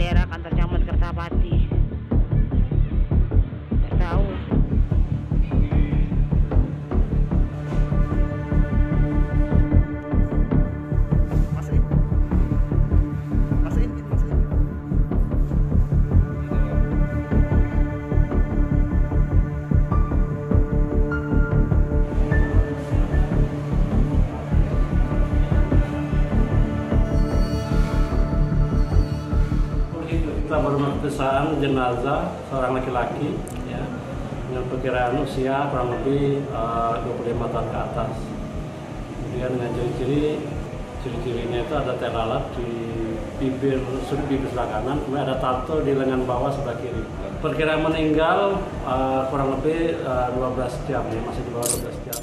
bendera kantor camat Kertapati. Pemeriksaan jenazah seorang laki-laki ya dengan perkiraan usia kurang lebih uh, 25 tahun ke atas. Kemudian dengan ciri-ciri ciri-cirinya itu ada telalat di bibir sudut bibir sebelah kanan, kemudian ada tato di lengan bawah sebelah kiri. Perkiraan meninggal uh, kurang lebih uh, 12 jam ya, masih di bawah 12 jam.